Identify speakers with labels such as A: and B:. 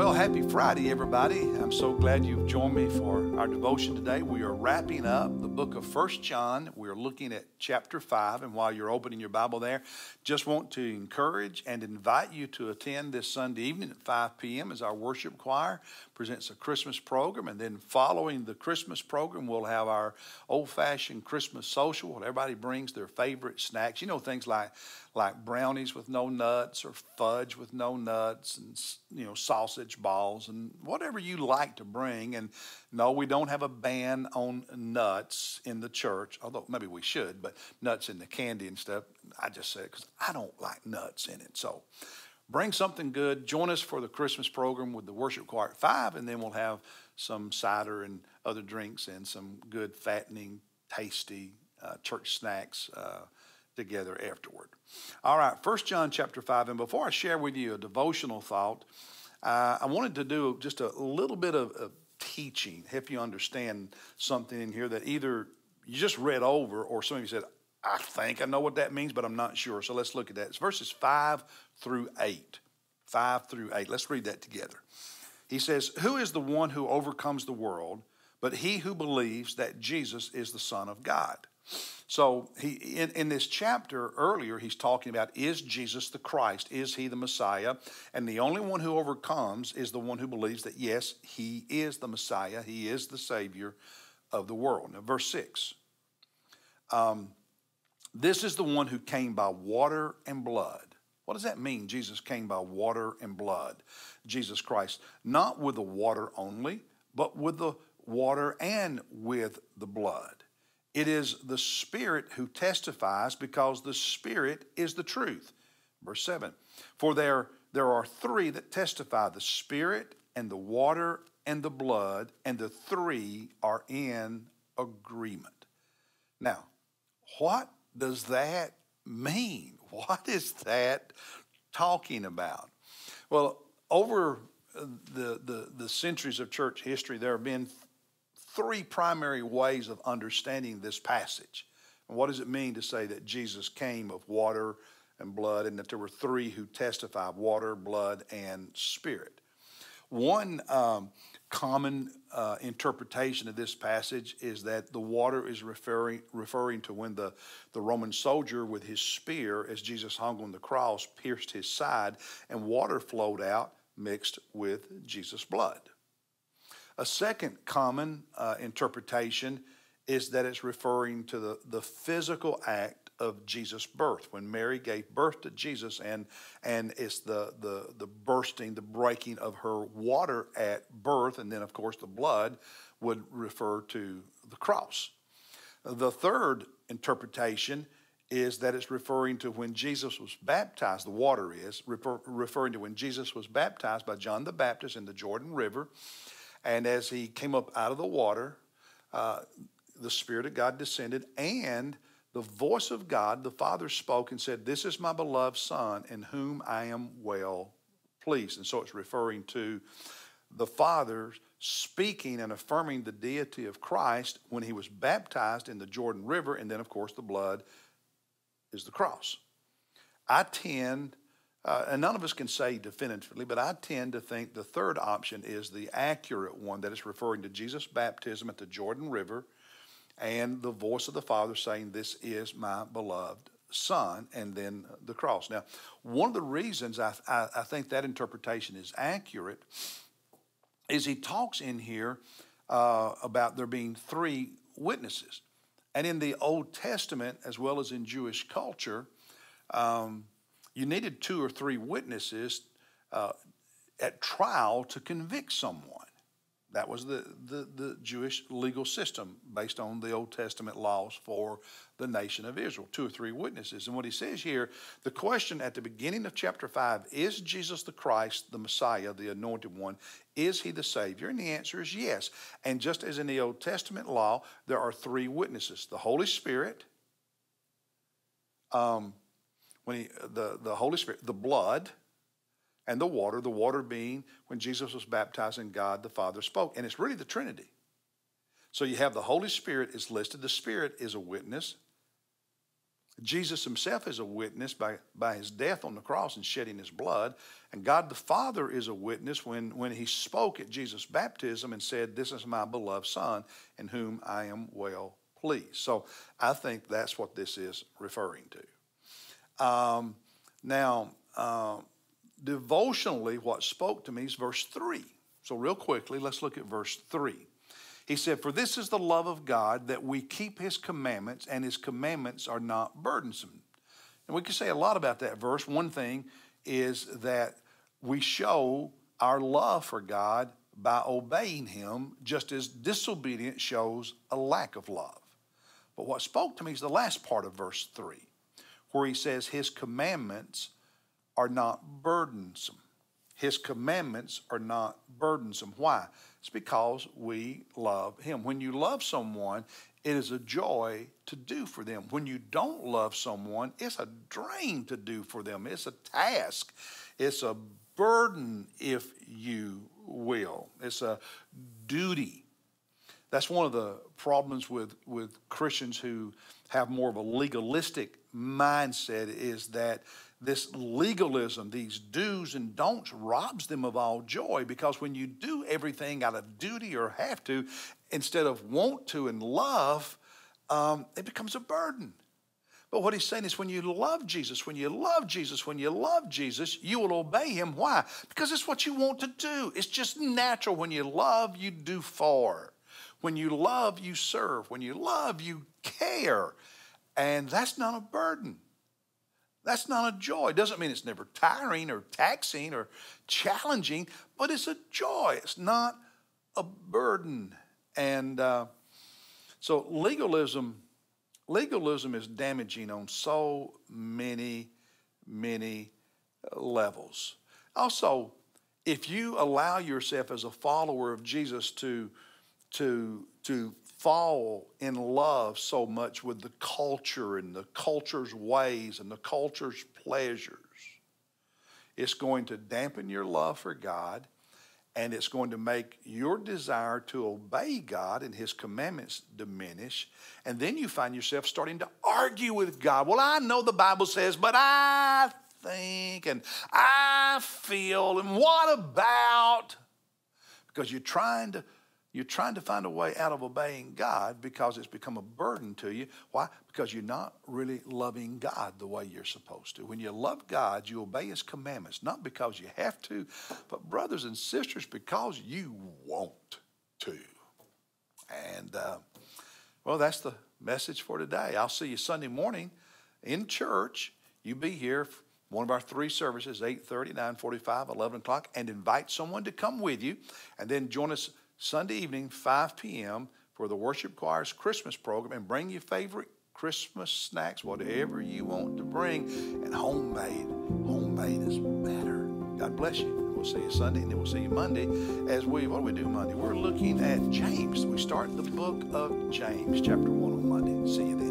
A: Well, happy Friday, everybody. I'm so glad you've joined me for our devotion today. We are wrapping up the book of First John. We're looking at chapter 5. And while you're opening your Bible there, just want to encourage and invite you to attend this Sunday evening at 5 p.m. as our worship choir presents a Christmas program. And then following the Christmas program, we'll have our old fashioned Christmas social where everybody brings their favorite snacks. You know, things like like brownies with no nuts or fudge with no nuts and you know sausage and whatever you like to bring and no we don't have a ban on nuts in the church although maybe we should but nuts in the candy and stuff i just said because i don't like nuts in it so bring something good join us for the christmas program with the worship choir at five and then we'll have some cider and other drinks and some good fattening tasty uh, church snacks uh, together afterward. All right, First John chapter 5. And before I share with you a devotional thought, uh, I wanted to do just a little bit of, of teaching, help you understand something in here that either you just read over or some of you said, I think I know what that means, but I'm not sure. So let's look at that. It's verses 5 through 8. 5 through 8. Let's read that together. He says, Who is the one who overcomes the world but he who believes that Jesus is the Son of God? So he in, in this chapter earlier, he's talking about is Jesus the Christ? Is he the Messiah? And the only one who overcomes is the one who believes that yes, he is the Messiah, he is the Savior of the world. Now, verse 6. Um, this is the one who came by water and blood. What does that mean? Jesus came by water and blood. Jesus Christ, not with the water only, but with the water and with the blood. It is the Spirit who testifies because the Spirit is the truth. Verse 7 For there, there are three that testify the Spirit and the water and the blood, and the three are in agreement. Now, what does that mean? What is that talking about? Well, over the, the, the centuries of church history, there have been three primary ways of understanding this passage. And what does it mean to say that Jesus came of water and blood and that there were three who testified water, blood, and spirit? One um, common uh, interpretation of this passage is that the water is referring, referring to when the, the Roman soldier with his spear, as Jesus hung on the cross, pierced his side, and water flowed out mixed with Jesus' blood. A second common uh, interpretation is that it's referring to the, the physical act of Jesus' birth. When Mary gave birth to Jesus, and, and it's the, the, the bursting, the breaking of her water at birth, and then, of course, the blood would refer to the cross. The third interpretation is that it's referring to when Jesus was baptized, the water is, refer, referring to when Jesus was baptized by John the Baptist in the Jordan River. And as he came up out of the water, uh, the Spirit of God descended, and the voice of God, the Father spoke and said, This is my beloved Son, in whom I am well pleased. And so it's referring to the Father speaking and affirming the deity of Christ when he was baptized in the Jordan River, and then, of course, the blood is the cross. I tend uh, and none of us can say definitively, but I tend to think the third option is the accurate one that is referring to Jesus' baptism at the Jordan River and the voice of the Father saying, This is my beloved Son, and then the cross. Now, one of the reasons I, I, I think that interpretation is accurate is he talks in here uh, about there being three witnesses. And in the Old Testament, as well as in Jewish culture, um, you needed two or three witnesses uh, at trial to convict someone. That was the, the, the, Jewish legal system based on the Old Testament laws for the nation of Israel. Two or three witnesses. And what he says here, the question at the beginning of chapter 5 is Jesus the Christ, the Messiah, the anointed one? Is he the Savior? And the answer is yes. And just as in the Old Testament law, there are three witnesses the Holy Spirit, um, when he, uh, the, the Holy Spirit, the blood, and the water, the water being when Jesus was baptized and God the Father spoke. And it's really the Trinity. So you have the Holy Spirit is listed. The Spirit is a witness. Jesus himself is a witness by, by his death on the cross and shedding his blood. And God the Father is a witness when, when he spoke at Jesus' baptism and said, This is my beloved Son in whom I am well pleased. So I think that's what this is referring to. Um, now, uh, devotionally, what spoke to me is verse 3. So, real quickly, let's look at verse 3. He said, For this is the love of God, that we keep his commandments, and his commandments are not burdensome. And we can say a lot about that verse. One thing is that we show our love for God by obeying him, just as disobedience shows a lack of love. But what spoke to me is the last part of verse 3, where he says, His commandments are not burdensome. His commandments are not burdensome. Why? It's because we love Him. When you love someone, it is a joy to do for them. When you don't love someone, it's a drain to do for them. It's a task. It's a burden, if you will. It's a duty. That's one of the problems with, with Christians who have more of a legalistic mindset is that this legalism, these do's and don'ts, robs them of all joy because when you do everything out of duty or have to, instead of want to and love, um, it becomes a burden. But what he's saying is when you love Jesus, when you love Jesus, when you love Jesus, you will obey him. Why? Because it's what you want to do. It's just natural. When you love, you do for. When you love, you serve. When you love, you care. And that's not a burden. That's not a joy. It doesn't mean it's never tiring or taxing or challenging, but it's a joy. It's not a burden. And uh, so legalism, legalism is damaging on so many, many levels. Also, if you allow yourself as a follower of Jesus to, to, to fall in love so much with the culture and the culture's ways and the culture's pleasures. It's going to dampen your love for God and it's going to make your desire to obey God and His commandments diminish. And then you find yourself starting to argue with God. Well, I know the Bible says, but I think and I feel, and what about? Because you're trying to you're trying to find a way out of obeying God because it's become a burden to you. Why? Because you're not really loving God the way you're supposed to. When you love God, you obey His commandments, not because you have to, but brothers and sisters, because you want to. And, uh, well, that's the message for today. I'll see you Sunday morning in church. You be here one of our three services 8.30 9.45 11 o'clock and invite someone to come with you and then join us Sunday evening, 5 p.m., for the worship choir's Christmas program and bring your favorite Christmas snacks, whatever you want to bring. And homemade, homemade is better. God bless you. We'll see you Sunday and then we'll see you Monday as we, what do we do Monday? We're looking at James. We start the book of James, chapter 1 on Monday. See you then.